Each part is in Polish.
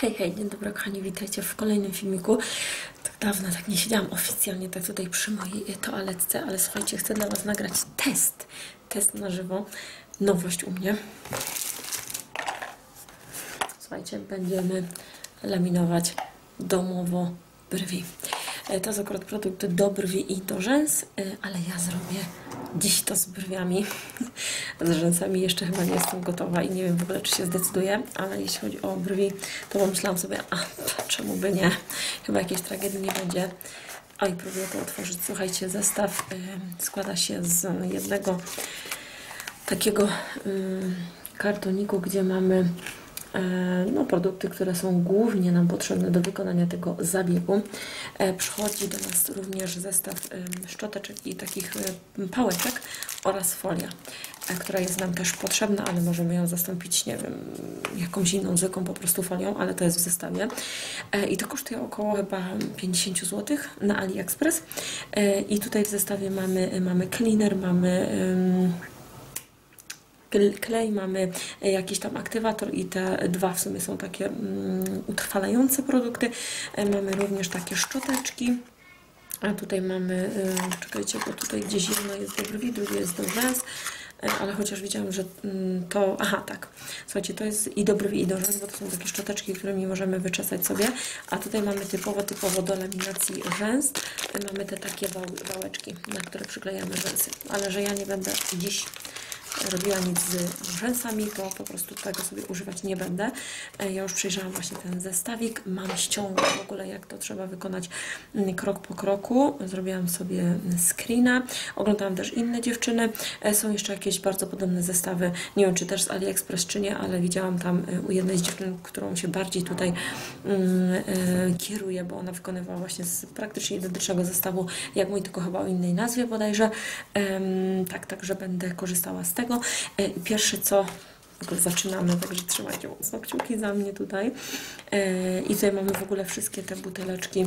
Hej, hej, dzień dobry kochani, witajcie w kolejnym filmiku. Tak dawno tak nie siedziałam oficjalnie tak tutaj przy mojej toaletce, ale słuchajcie, chcę dla Was nagrać test. Test na żywo. Nowość u mnie. Słuchajcie, będziemy laminować domowo brwi. E, To jest akurat produkt do brwi i do rzęs, e, ale ja zrobię dziś to z brwiami. Z rzęsami jeszcze chyba nie jestem gotowa i nie wiem w ogóle, czy się zdecyduję, ale jeśli chodzi o brwi, to pomyślałam sobie, a czemu by nie? Chyba jakiejś tragedii nie będzie. Oj, próbuję to otworzyć. Słuchajcie, zestaw y, składa się z jednego takiego y, kartoniku, gdzie mamy e, no, produkty, które są głównie nam potrzebne do wykonania tego zabiegu. E, Przychodzi do nas również zestaw szczoteczek i takich e, pałeczek oraz folia, e, która jest nam też potrzebna, ale możemy ją zastąpić, nie wiem, jakąś inną zwykłą po prostu folią, ale to jest w zestawie. E, I to kosztuje około chyba 50 zł na AliExpress. E, I tutaj w zestawie mamy, mamy cleaner, mamy... klej, mamy e, jakiś tam aktywator i te dwa w sumie są takie mm, utrwalające produkty. E, Mamy również takie szczoteczki. A tutaj mamy, e, czekajcie, bo tutaj gdzieś jedno jest do brwi, drugie jest do rzęs, ale chociaż widziałam, że mm, to, aha tak, słuchajcie, to jest i do brwi i do rzęs, bo to są takie szczoteczki, którymi możemy wyczesać sobie, a tutaj mamy typowo, typowo do laminacji rzęs, mamy te takie wał, wałeczki, na które przyklejamy rzęsy, ale że ja nie będę dziś robiła nic z rzęsami, to po prostu tego sobie używać nie będę. E, Ja już przejrzałam właśnie ten zestawik, mam ściągę w ogóle, jak to trzeba wykonać mm, krok po kroku. Zrobiłam sobie screena, oglądałam też inne dziewczyny. E, Są jeszcze jakieś bardzo podobne zestawy, nie wiem czy też z AliExpress czy nie, ale widziałam tam e, u jednej z dziewczyn, którą się bardziej tutaj mm, e, kieruję, bo ona wykonywała właśnie z praktycznie identycznego zestawu jak mój, tylko chyba o innej nazwie bodajże. Tak, także będę korzystała z tego. E, i Pierwsze co zaczynamy, także trzymajcie mocno kciuki za mnie tutaj. E, I tutaj mamy w ogóle wszystkie te buteleczki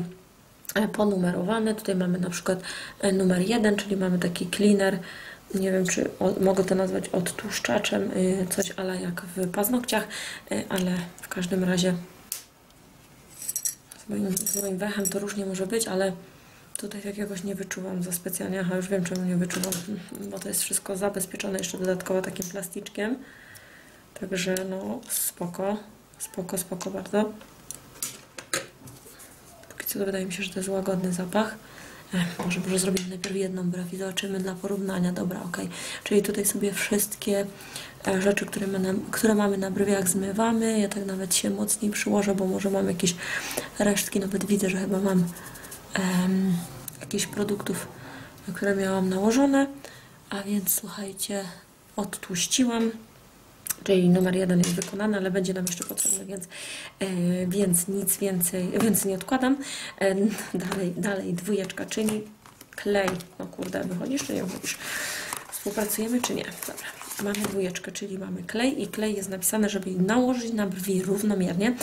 e, ponumerowane. Tutaj mamy na przykład e, numer jeden, czyli mamy taki cleaner. Nie wiem, czy o, mogę to nazwać odtłuszczaczem, coś ale jak w paznokciach, ale w każdym razie z moim, z moim wechem to różnie może być, ale tutaj jakoś nie wyczuwam za specjalnie. Aha, już wiem, czemu nie wyczuwam, bo to jest wszystko zabezpieczone jeszcze dodatkowo takim plasticzkiem. Także no spoko, spoko, spoko bardzo. Póki co to wydaje mi się, że to jest łagodny zapach. Ech, może, może zrobimy najpierw jedną brew i zobaczymy dla porównania. Dobra, ok. Czyli tutaj sobie wszystkie e, rzeczy, które, my na, które mamy na brwiach zmywamy. Ja tak nawet się mocniej przyłożę, bo może mam jakieś resztki. Nawet widzę, że chyba mam em, jakichś produktów, które miałam nałożone. A więc słuchajcie, odtłuściłam. Czyli numer jeden jest wykonany, ale będzie nam jeszcze potrzebny, więc, e, więc nic więcej, więc nie odkładam. E, dalej, dalej dwójeczka, czyli klej. No kurde, wychodzisz czy nie wychodzisz? Współpracujemy czy nie? Dobra. Mamy dwójeczkę, czyli mamy klej i klej jest napisane, żeby nałożyć na brwi równomiernie,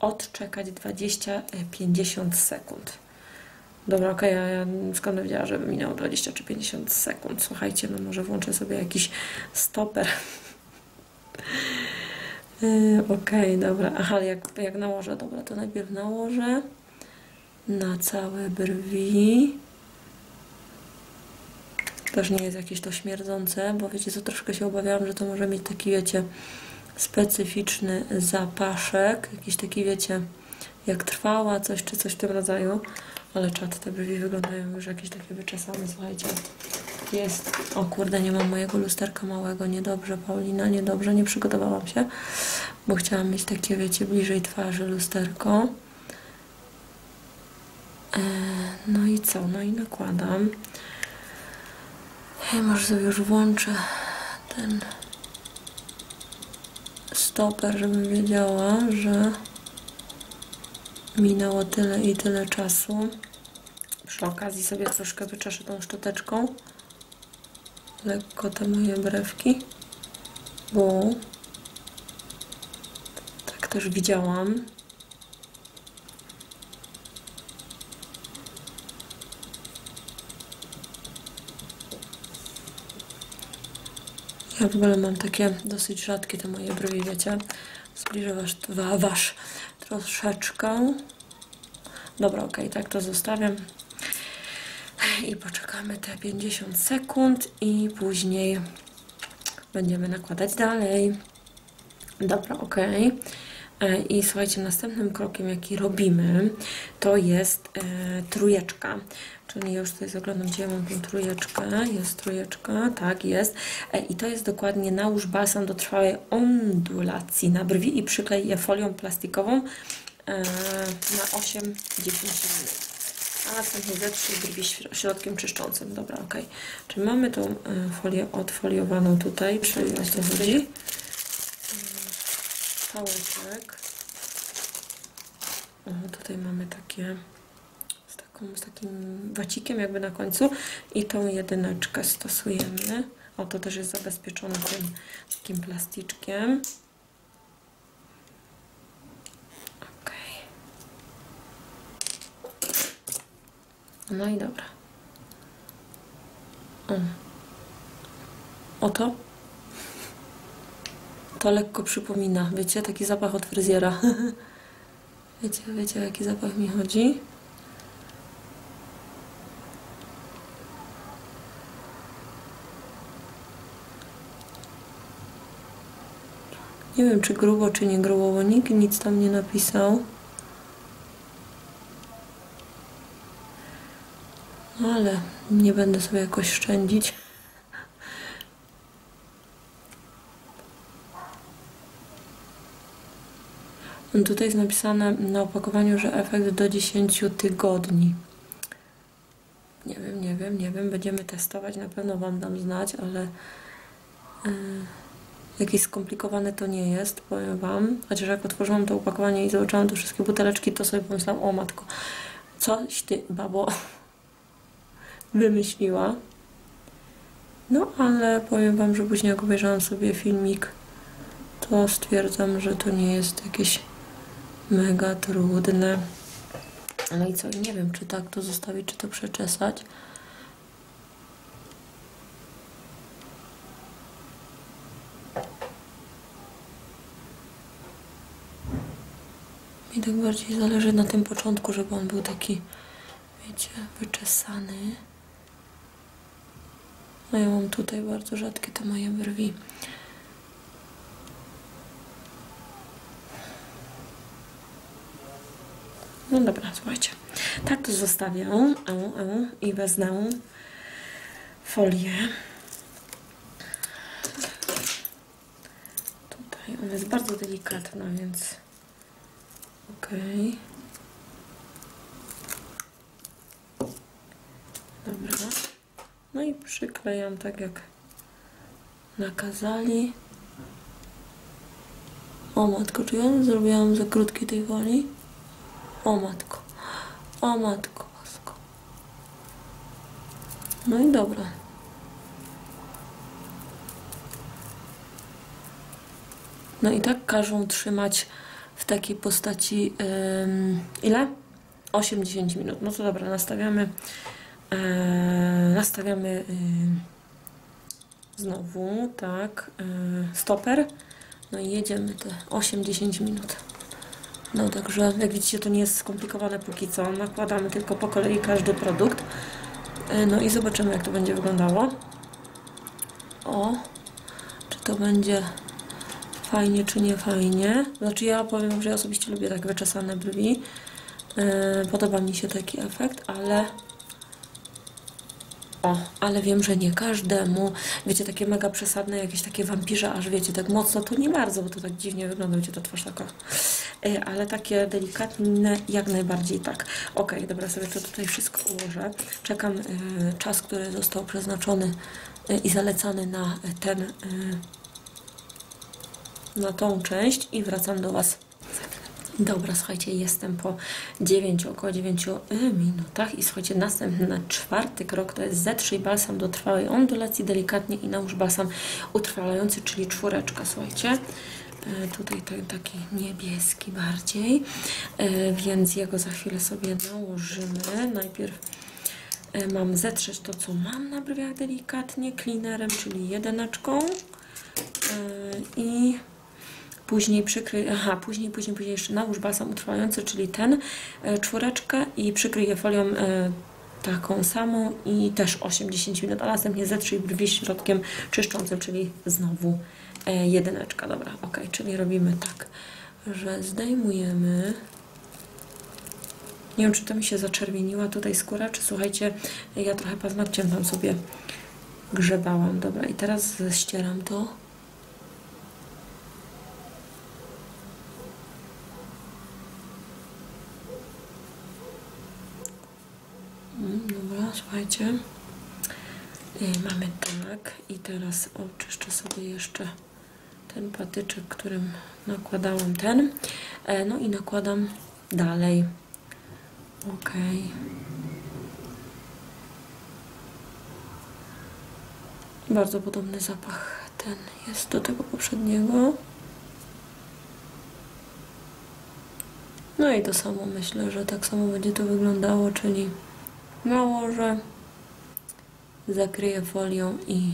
odczekać 20-50 sekund. Dobra, okej, ja, ja skąd wiedziała, żeby minęło 20 czy 50 sekund. Słuchajcie, no może włączę sobie jakiś stoper. Yy, Okej, dobra. Aha, jak, jak nałożę, dobra, to najpierw nałożę na całe brwi. Też nie jest jakieś to śmierdzące, bo wiecie co, troszkę się obawiałam, że to może mieć taki, wiecie, specyficzny zapaszek. Jakiś taki, wiecie, jak trwała coś, czy coś w tym rodzaju. Ale czat, te brwi wyglądają już jakieś takie wyczesane, słuchajcie. Jest. O kurde, nie mam mojego lusterka małego. Niedobrze, Paulina, niedobrze. Nie przygotowałam się, bo chciałam mieć takie, wiecie, bliżej twarzy lusterko. E, No i co? No i nakładam. Hej, może sobie już włączę ten stoper, żebym wiedziała, że minęło tyle i tyle czasu. Przy okazji sobie troszkę wyczeszę tą szczoteczką lekko te moje brewki, bo tak też widziałam. Ja w ogóle mam takie dosyć rzadkie te moje brwi, wiecie. Zbliżę wasz, wa, troszeczkę. Dobra, ok, tak to zostawiam. I poczekamy te 50 sekund i później będziemy nakładać dalej. Dobra, ok. E, I słuchajcie, następnym krokiem, jaki robimy, to jest e, trójeczka. Czyli już tutaj zaglądam, gdzie ja mam tą trójeczkę. Jest trójeczka, tak, jest. E, I to jest dokładnie nałóż balsam do trwałej ondulacji na brwi i przyklej je folią plastikową e, na 8-10 minut. A następnie zetrzyj brwi śr- środkiem czyszczącym. Dobra, ok. Czyli mamy tą e, folię odfoliowaną tutaj, czyli o co chodzi. Pałeczek. O, tutaj mamy takie taką, z takim wacikiem jakby na końcu i tą jedyneczkę stosujemy. O, to też jest zabezpieczone tym takim plasticzkiem. Okej. No i dobra. Oto. To lekko przypomina, wiecie, taki zapach od fryzjera. wiecie, wiecie, jaki zapach mi chodzi? Nie wiem, czy grubo, czy nie grubo, bo nikt nic tam nie napisał. Ale nie będę sobie jakoś szczędzić. Tutaj jest napisane na opakowaniu, że efekt do 10 tygodni. Nie wiem, nie wiem, nie wiem. Będziemy testować, na pewno Wam dam znać, ale yy, jakieś skomplikowane to nie jest, powiem Wam. Chociaż jak otworzyłam to opakowanie i zobaczyłam te wszystkie buteleczki, to sobie pomyślałam, o matko, coś Ty, babo, wymyśliła. No, ale powiem Wam, że później jak obejrzałam sobie filmik, to stwierdzam, że to nie jest jakieś mega trudne. No i co, nie wiem, czy tak to zostawić, czy to przeczesać. Mi tak bardziej zależy na tym początku, żeby on był taki, wiecie, wyczesany. No ja mam tutaj bardzo rzadkie te moje brwi. No dobra, słuchajcie. Tak to zostawię o, o, i wezmę folię. Tutaj ona jest bardzo delikatna, więc okej. Dobra. No i przyklejam tak jak nakazali. O matko, czy ja zrobiłam za krótki tej woli? O matko. O matko bosko. No i dobra. No i tak każą trzymać w takiej postaci ym, ile? 8-10 minut. No to dobra, nastawiamy e, nastawiamy y, znowu, tak, y, stoper. No i jedziemy te 8-10 minut. No także jak widzicie to nie jest skomplikowane póki co. Nakładamy tylko po kolei każdy produkt. E, No i zobaczymy jak to będzie wyglądało. O, czy to będzie fajnie czy nie fajnie. Znaczy ja powiem, że ja osobiście lubię tak wyczesane brwi. E, Podoba mi się taki efekt, ale o, ale wiem, że nie każdemu. Wiecie, takie mega przesadne, jakieś takie wampirze, aż wiecie, tak mocno, to nie bardzo, bo to tak dziwnie wygląda, wiecie, ta twarz taka. Y, Ale takie delikatne, jak najbardziej tak. Ok, dobra, sobie to tutaj wszystko ułożę. Czekam y, czas, który został przeznaczony i zalecany na ten, na tą część i wracam do Was Dobra, słuchajcie, jestem po 9, około 9 minutach i słuchajcie, następny, czwarty krok to jest zetrzyj balsam do trwałej ondulacji delikatnie i nałóż balsam utrwalający, czyli czwóreczka, słuchajcie. E, Tutaj ten taki niebieski bardziej, E, więc jego za chwilę sobie nałożymy. Najpierw mam zetrzeć to, co mam na brwiach delikatnie, cleanerem, czyli jedyneczką Później przykryj, aha, później, później, później jeszcze nałóż balsam utrwalający, czyli ten, e, czwóreczkę i przykryj je folią e, taką samą i też 8-10 minut, a następnie zetrzyj brwi środkiem czyszczącym, czyli znowu e, jedyneczka. Dobra, ok, czyli robimy tak, że zdejmujemy. Nie wiem, czy to mi się zaczerwieniła tutaj skóra, czy słuchajcie, ja trochę paznokciem tam sobie grzebałam. Dobra, i teraz ścieram to. Mm, Dobra, słuchajcie. Y, Mamy tak i teraz oczyszczę sobie jeszcze ten patyczek, którym nakładałam ten. E, No i nakładam dalej. Ok. Bardzo podobny zapach ten jest do tego poprzedniego. No i to samo myślę, że tak samo będzie to wyglądało, czyli nałożę, zakryję folią i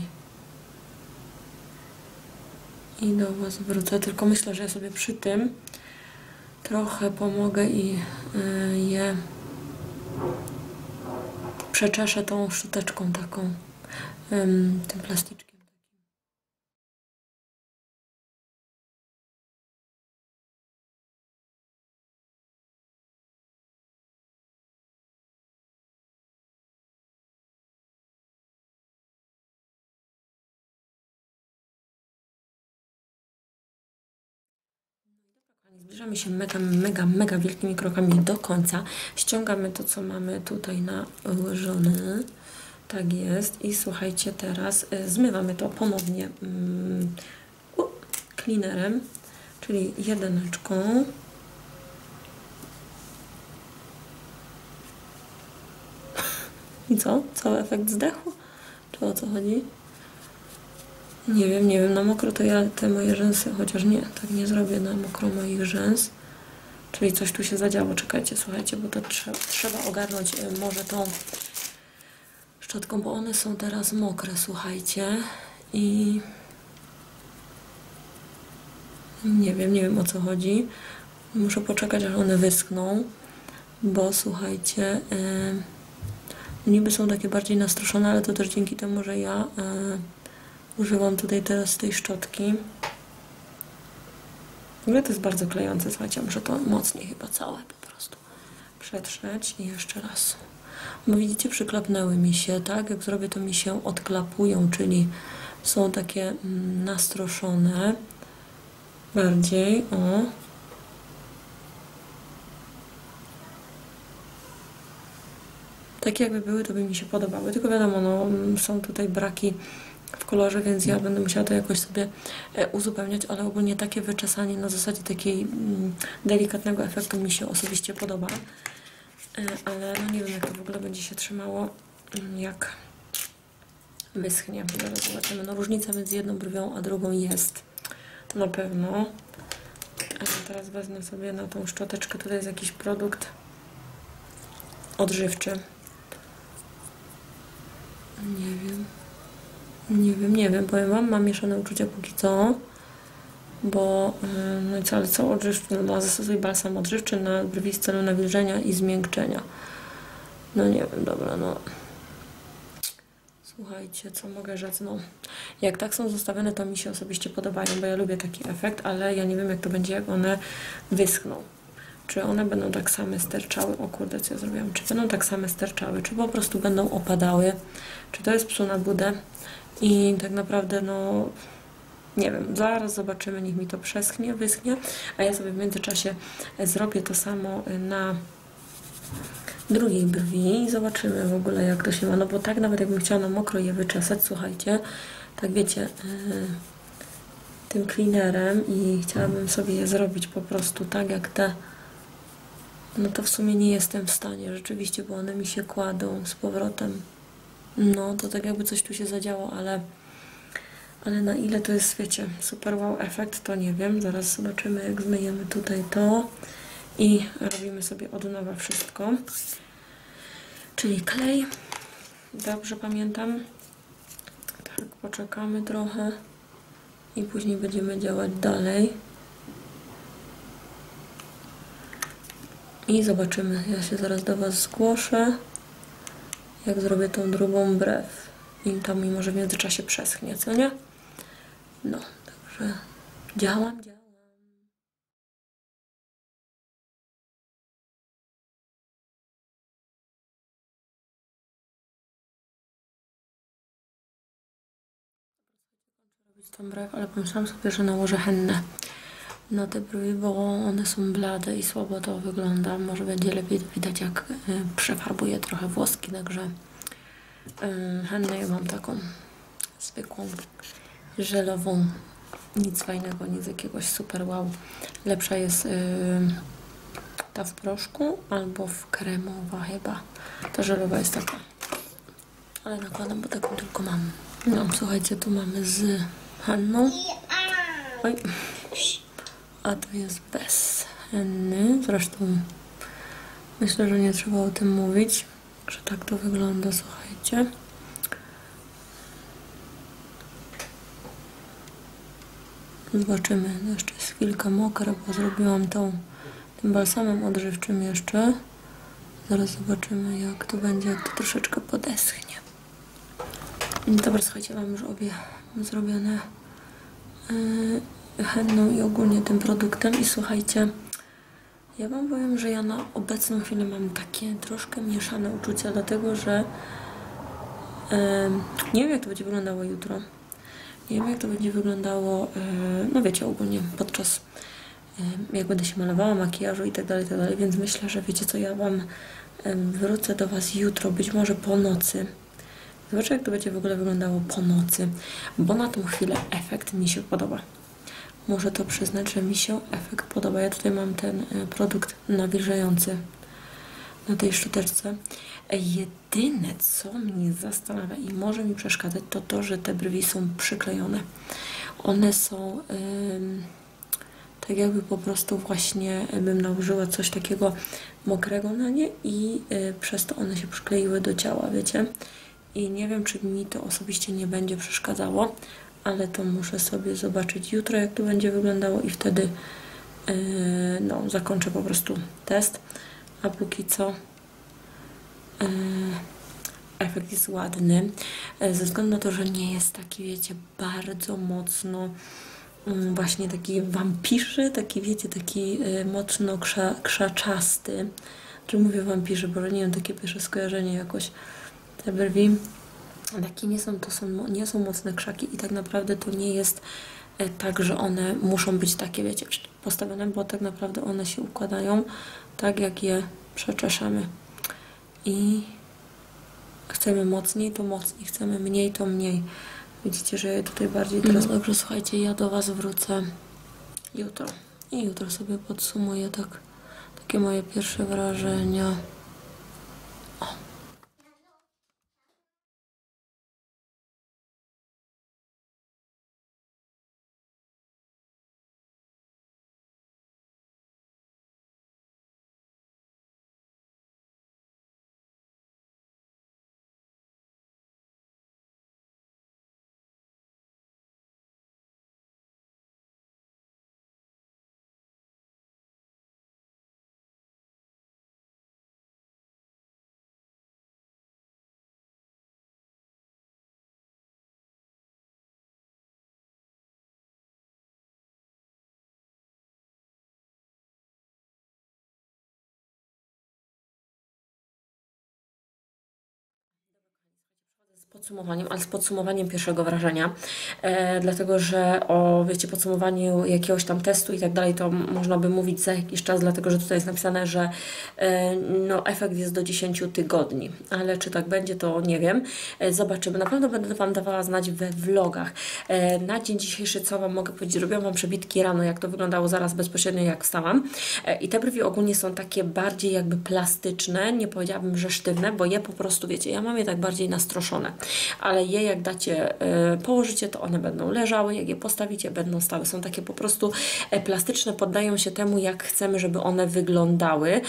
i do Was wrócę. Tylko myślę, że ja sobie przy tym trochę pomogę i y, je przeczeszę tą szczoteczką taką, ym, tym plasticzkiem. Zbliżamy się mega, mega, mega wielkimi krokami do końca. Ściągamy to, co mamy tutaj nałożone. Tak jest. I słuchajcie, teraz y, zmywamy to ponownie mm, cleanerem, czyli jedyneczką. I co? Cały efekt zdechu? Czy o co chodzi? Nie wiem, nie wiem, na mokro to ja te moje rzęsy, chociaż nie, tak nie zrobię na mokro moich rzęs. Czyli coś tu się zadziało, czekajcie, słuchajcie, bo to trzeba, trzeba ogarnąć y, może tą szczotką, bo one są teraz mokre, słuchajcie. I nie wiem, nie wiem o co chodzi. Muszę poczekać, aż one wyschną, bo słuchajcie, yy, niby są takie bardziej nastroszone, ale to też dzięki temu, że ja yy, używam tutaj teraz tej szczotki. W ogóle to jest bardzo klejące, słuchajcie, muszę to mocniej chyba całe po prostu przetrzeć i jeszcze raz. Bo widzicie, przyklapnęły mi się, tak? Jak zrobię, to mi się odklapują, czyli są takie mm, nastroszone bardziej, o. Takie jakby były, to by mi się podobały, tylko wiadomo, no, są tutaj braki w kolorze, więc ja będę musiała to jakoś sobie e, uzupełniać, ale ogólnie takie wyczesanie na zasadzie takiej mm, delikatnego efektu mi się osobiście podoba. E, ale no nie wiem, jak to w ogóle będzie się trzymało, mm, jak wyschnie. Zaraz zobaczymy. No różnica między jedną brwią a drugą jest na pewno. A teraz wezmę sobie na tą szczoteczkę, tutaj jest jakiś produkt odżywczy. Nie wiem. Nie wiem, nie wiem, powiem Wam, mam mieszane uczucia póki co, bo no i ale co odżywczy, no zastosuj balsam odżywczy na brwi w celu nawilżenia i zmiękczenia. No nie wiem, dobra, no. Słuchajcie, co mogę rzec, no. Jak tak są zostawione, to mi się osobiście podobają, bo ja lubię taki efekt, ale ja nie wiem, jak to będzie, jak one wyschną. Czy one będą tak same sterczały? O kurde, co ja zrobiłam? Czy będą tak same sterczały? Czy po prostu będą opadały? Czy to jest psu na budę? I tak naprawdę, no, nie wiem, zaraz zobaczymy, niech mi to przeschnie, wyschnie, a ja sobie w międzyczasie zrobię to samo na drugiej brwi i zobaczymy w ogóle, jak to się ma. No bo tak, nawet jakbym chciała na mokro je wyczesać, słuchajcie, tak wiecie, yy, tym cleanerem i chciałabym sobie je zrobić po prostu tak, jak te no to w sumie nie jestem w stanie rzeczywiście, bo one mi się kładą z powrotem no, to tak jakby coś tu się zadziało, ale, ale na ile to jest, wiecie, super wow efekt, to nie wiem. Zaraz zobaczymy, jak zmyjemy tutaj to i robimy sobie od nowa wszystko. Czyli klej, dobrze pamiętam. Tak, poczekamy trochę i później będziemy działać dalej. I zobaczymy. Ja się zaraz do Was zgłoszę, jak zrobię tą drugą brew. I tam mi może w międzyczasie przeschnie, co nie? No, także działam, działam. robić tą brew, ale pomyślałam sobie, że nałożę hennę na te brwi, bo one są blade i słabo to wygląda. Może będzie lepiej widać, jak y, przefarbuję trochę włoski, także hennę ja mam taką zwykłą, żelową. Nic fajnego, nic jakiegoś super wow. Lepsza jest y, ta w proszku albo w kremowa chyba. Ta żelowa jest taka. Ale nakładam, bo taką tylko mam. No, słuchajcie, tu mamy z Hanną. Oj. A to jest bez Henny. Zresztą myślę, że nie trzeba o tym mówić, że tak to wygląda, słuchajcie. Zobaczymy. No jeszcze jest chwilkę mokre, bo zrobiłam tą tym balsamem odżywczym jeszcze. Zaraz zobaczymy, jak to będzie, jak to troszeczkę podeschnie. Dobra, słuchajcie, mam już obie zrobione yy, henną i ogólnie tym produktem. I słuchajcie, ja wam powiem, że ja na obecną chwilę mam takie troszkę mieszane uczucia, dlatego że yy, nie wiem, jak to będzie wyglądało jutro. Nie wiem, jak to będzie wyglądało, yy, no wiecie, ogólnie podczas yy, jak będę się malowała, makijażu i tak dalej, tak dalej, więc myślę, że wiecie co, ja wam wrócę do was jutro, być może po nocy Zobaczę, jak to będzie w ogóle wyglądało po nocy, bo na tą chwilę efekt mi się podoba. Muszę to przyznać, że mi się efekt podoba. Ja tutaj mam ten e, produkt nawilżający na tej szczoteczce. E, jedyne, co mnie zastanawia i może mi przeszkadzać, to to, że te brwi są przyklejone. One są tak jakby po prostu właśnie bym nałożyła coś takiego mokrego na nie i y, przez to one się przykleiły do ciała, wiecie? i nie wiem, czy mi to osobiście nie będzie przeszkadzało, ale to muszę sobie zobaczyć jutro, jak to będzie wyglądało i wtedy yy, no, zakończę po prostu test. A póki co yy, efekt jest ładny, yy, ze względu na to, że nie jest taki, wiecie, bardzo mocno yy, właśnie taki wampirzy, taki, wiecie, taki yy, mocno krza, krzaczasty. Czy mówię wampirzy, bo nie wiem, takie pierwsze skojarzenie jakoś te brwi takie nie są, to są, nie są mocne krzaki i tak naprawdę to nie jest e, tak, że one muszą być takie, wiecie, postawione, bo tak naprawdę one się układają tak, jak je przeczeszamy. I chcemy mocniej, to mocniej, chcemy mniej, to mniej. Widzicie, że ja tutaj bardziej teraz... Mm. Dobrze, słuchajcie, ja do Was wrócę jutro. I jutro sobie podsumuję tak, takie moje pierwsze wrażenia. Podsumowaniem, ale z podsumowaniem pierwszego wrażenia, e, dlatego że o, wiecie, podsumowaniu jakiegoś tam testu i tak dalej, to można by mówić za jakiś czas, dlatego że tutaj jest napisane, że e, no, efekt jest do 10 tygodni, ale czy tak będzie, to nie wiem. E, zobaczymy. Na pewno będę Wam dawała znać we vlogach. E, na dzień dzisiejszy, co Wam mogę powiedzieć, robiłam Wam przebitki rano, jak to wyglądało zaraz bezpośrednio, jak wstałam. E, I te brwi ogólnie są takie bardziej jakby plastyczne, nie powiedziałabym, że sztywne, bo je po prostu, wiecie, ja mam je tak bardziej nastroszone. Ale je jak dacie, e, położycie, to one będą leżały, jak je postawicie, będą stały. Są takie po prostu e, plastyczne, poddają się temu, jak chcemy, żeby one wyglądały.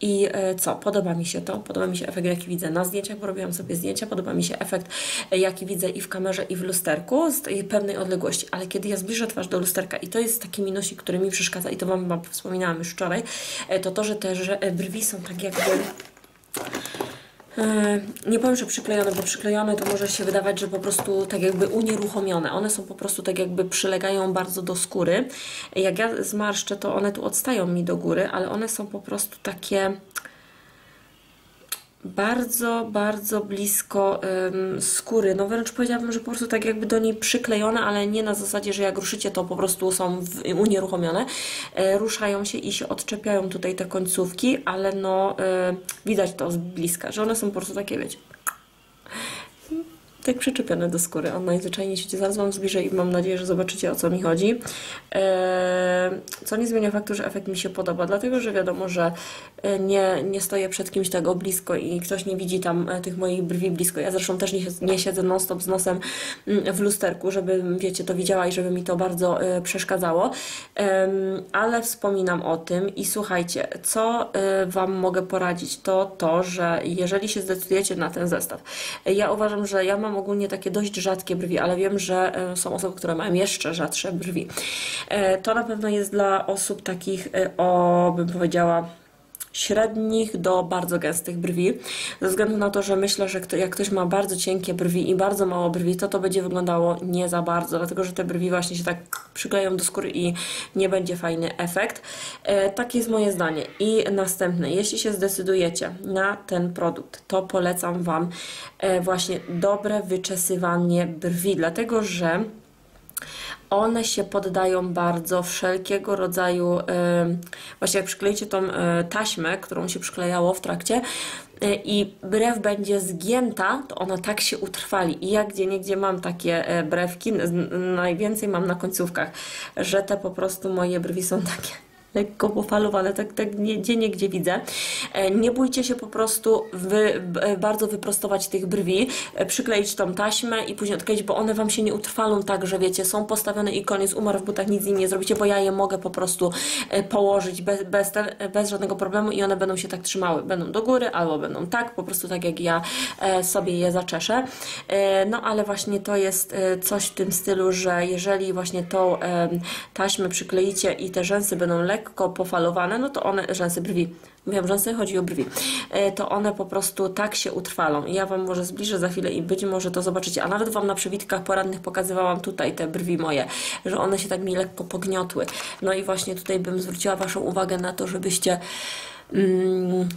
I e, co? Podoba mi się to, podoba mi się efekt, jaki widzę na zdjęciach, bo robiłam sobie zdjęcia, podoba mi się efekt, jaki widzę i w kamerze, i w lusterku z tej pewnej odległości, ale kiedy ja zbliżę twarz do lusterka i to jest taki minusik, który mi przeszkadza i to Wam wspominałam już wczoraj, to to, że te brwi są tak jakby nie powiem, że przyklejone, bo przyklejone to może się wydawać, że po prostu tak jakby unieruchomione. One są po prostu tak jakby przylegają bardzo do skóry. Jak ja zmarszczę, to one tu odstają mi do góry, ale one są po prostu takie bardzo, bardzo blisko ym, skóry. No wręcz powiedziałabym, że po prostu tak jakby do niej przyklejone, ale nie na zasadzie, że jak ruszycie, to po prostu są w, unieruchomione. E, ruszają się i się odczepiają tutaj te końcówki, ale no e, widać to z bliska, że one są po prostu takie, wiecie, tak przyczepione do skóry. On najzwyczajniej świecie. Zaraz Wam zbliżę i mam nadzieję, że zobaczycie o co mi chodzi. Eee, co nie zmienia faktu, że efekt mi się podoba, dlatego że wiadomo, że e, nie, nie stoję przed kimś tego blisko i ktoś nie widzi tam e, tych moich brwi blisko. Ja zresztą też nie, nie siedzę non-stop z nosem mm, w lusterku, żeby, wiecie, to widziała i żeby mi to bardzo e, przeszkadzało. ale wspominam o tym i słuchajcie, co Wam mogę poradzić, to to, że jeżeli się zdecydujecie na ten zestaw, ja uważam, że ja mam ogólnie takie dość rzadkie brwi, ale wiem, że e, są osoby, które mają jeszcze rzadsze brwi. E, to na pewno jest dla osób takich, e, o bym powiedziała, średnich do bardzo gęstych brwi, ze względu na to, że myślę, że jak ktoś ma bardzo cienkie brwi i bardzo mało brwi, to to będzie wyglądało nie za bardzo, dlatego że te brwi właśnie się tak przykleją do skóry i nie będzie fajny efekt. E, takie jest moje zdanie. I następne, jeśli się zdecydujecie na ten produkt, to polecam Wam e, właśnie dobre wyczesywanie brwi, dlatego że one się poddają bardzo wszelkiego rodzaju, właśnie jak przykleicie tą e, taśmę, którą się przyklejało w trakcie e, i brew będzie zgięta, to ona tak się utrwali. I ja gdzie niegdzie mam takie e, brewki, najwięcej mam na końcówkach, że te po prostu moje brwi są takie lekko pofalowane, tak, tak nie, gdzie widzę. E, nie bójcie się po prostu wy, e, bardzo wyprostować tych brwi, e, przykleić tą taśmę i później odkleić, bo one Wam się nie utrwalą tak, że wiecie, są postawione i koniec, umarł w butach, nic z nim nie zrobicie, bo ja je mogę po prostu położyć bez, bez, te, bez żadnego problemu i one będą się tak trzymały. Będą do góry albo będą tak, po prostu tak jak ja sobie je zaczeszę. No ale właśnie to jest coś w tym stylu, że jeżeli właśnie tą taśmę przykleicie i te rzęsy będą lekko lekko pofalowane, no to one, rzęsy brwi, mówiłam rzęsy, chodzi o brwi, e, to one po prostu tak się utrwalą. Ja Wam może zbliżę za chwilę i być może to zobaczycie, a nawet Wam na przewitkach poradnych pokazywałam tutaj te brwi moje, że one się tak mi lekko pogniotły. No i właśnie tutaj bym zwróciła Waszą uwagę na to, żebyście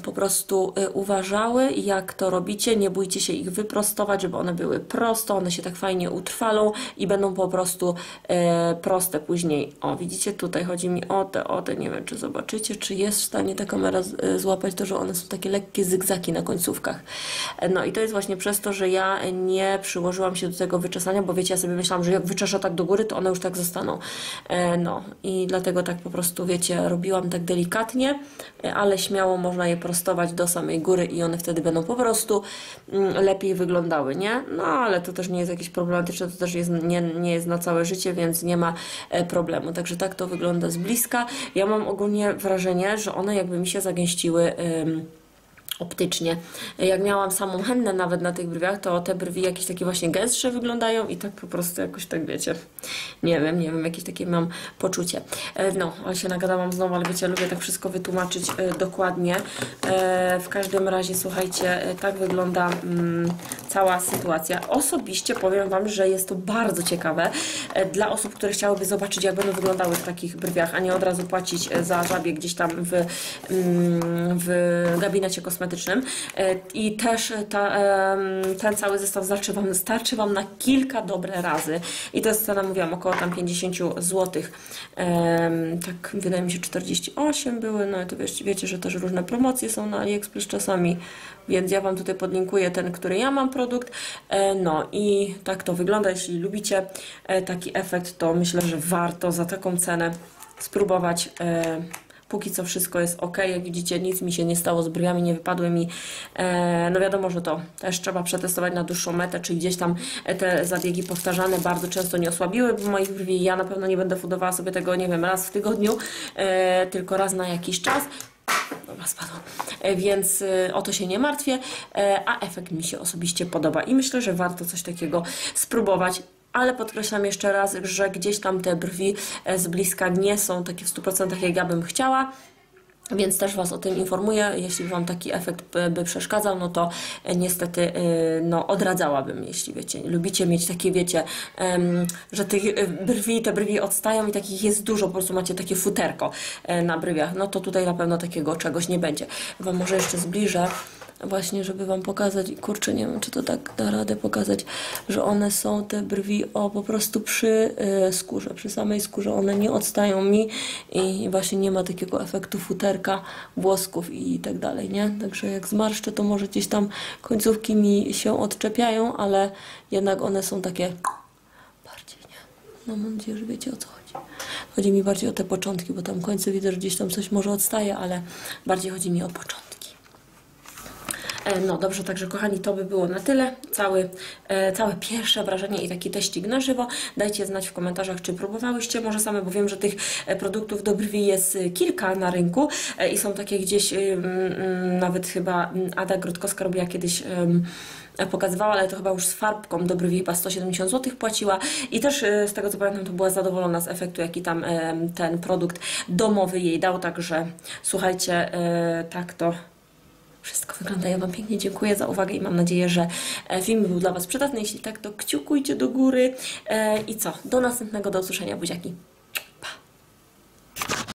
po prostu y, uważały, jak to robicie. Nie bójcie się ich wyprostować, żeby one były proste, one się tak fajnie utrwalą i będą po prostu e, proste później. O, widzicie, tutaj chodzi mi o te, o te, nie wiem, czy zobaczycie, czy jest w stanie ta kamera e, złapać to, że one są takie lekkie zygzaki na końcówkach. E, no i to jest właśnie przez to, że ja nie przyłożyłam się do tego wyczesania, bo wiecie, ja sobie myślałam, że jak wyczeszę tak do góry, to one już tak zostaną. no i dlatego tak po prostu, wiecie, robiłam tak delikatnie, ale śmiało można je prostować do samej góry i one wtedy będą po prostu mm, lepiej wyglądały, nie? No ale to też nie jest jakieś problematyczne, to też jest, nie, nie jest na całe życie, więc nie ma e, problemu. Także tak to wygląda z bliska. Ja mam ogólnie wrażenie, że one jakby mi się zagęściły optycznie. Jak miałam samą hennę nawet na tych brwiach, to te brwi jakieś takie właśnie gęstsze wyglądają i tak po prostu jakoś tak wiecie, nie wiem, nie wiem, jakieś takie mam poczucie. E, no, ale się nagadałam znowu, ale wiecie, lubię tak wszystko wytłumaczyć e, dokładnie. E, w każdym razie, słuchajcie, tak wygląda mm, cała sytuacja. Osobiście powiem Wam, że jest to bardzo ciekawe dla osób, które chciałyby zobaczyć, jak będą wyglądały w takich brwiach, a nie od razu płacić za żabie gdzieś tam w, mm, w gabinecie kosmetycznym E, i też ta, ten cały zestaw starczy wam, starczy Wam na kilka dobre razy i to jest cena, mówiłam, około tam 50 zł. Tak, wydaje mi się 48 były, no i to wiecie, wiecie, że też różne promocje są na AliExpress czasami, więc ja Wam tutaj podlinkuję ten, który ja mam produkt. E, no i tak to wygląda. Jeśli lubicie e, taki efekt, to myślę, że warto za taką cenę spróbować póki co wszystko jest ok. Jak widzicie, nic mi się nie stało z brwiami, nie wypadły mi. E, no wiadomo, że to też trzeba przetestować na dłuższą metę, czy gdzieś tam te zabiegi powtarzane bardzo często nie osłabiły moich brwi. Ja na pewno nie będę fudowała sobie tego, nie wiem, raz w tygodniu, e, tylko raz na jakiś czas. Dobra, spadło. E, Więc o to się nie martwię, a efekt mi się osobiście podoba i myślę, że warto coś takiego spróbować. Ale podkreślam jeszcze raz, że gdzieś tam te brwi e, z bliska nie są takie w 100% jak ja bym chciała. Więc też Was o tym informuję. Jeśli Wam taki efekt by, by przeszkadzał, no to e, niestety e, no, odradzałabym, jeśli wiecie, lubicie mieć takie, wiecie, że tych e, brwi, te brwi odstają i takich jest dużo, po prostu macie takie futerko e, na brwiach, no to tutaj na pewno takiego czegoś nie będzie. Wam może jeszcze zbliżę właśnie, żeby Wam pokazać, i kurczę, nie wiem, czy to tak da radę pokazać, że one są, te brwi, o, po prostu przy y, skórze, przy samej skórze, one nie odstają mi i właśnie nie ma takiego efektu futerka, włosków i tak dalej, nie? Także jak zmarszczę, to może gdzieś tam końcówki mi się odczepiają, ale jednak one są takie bardziej, nie? No mam nadzieję, że wiecie o co chodzi. Chodzi mi bardziej o te początki, bo tam końce widzę, że gdzieś tam coś może odstaje, ale bardziej chodzi mi o początki. E, No dobrze, także kochani, to by było na tyle. Cały, e, całe pierwsze wrażenie i taki teścik na żywo. Dajcie znać w komentarzach, czy próbowałyście może same, bo wiem, że tych e, produktów do brwi jest kilka na rynku i są takie gdzieś, nawet chyba Ada Grotkowska robiła kiedyś pokazywała, ale to chyba już z farbką do brwi chyba 170 zł płaciła i też z tego co pamiętam to była zadowolona z efektu jaki tam ten produkt domowy jej dał, także słuchajcie, tak to wszystko wygląda. Ja Wam pięknie dziękuję za uwagę i mam nadzieję, że e, film był dla Was przydatny. Jeśli tak, to kciukujcie do góry. E, I co? Do następnego, do usłyszenia. Buziaki.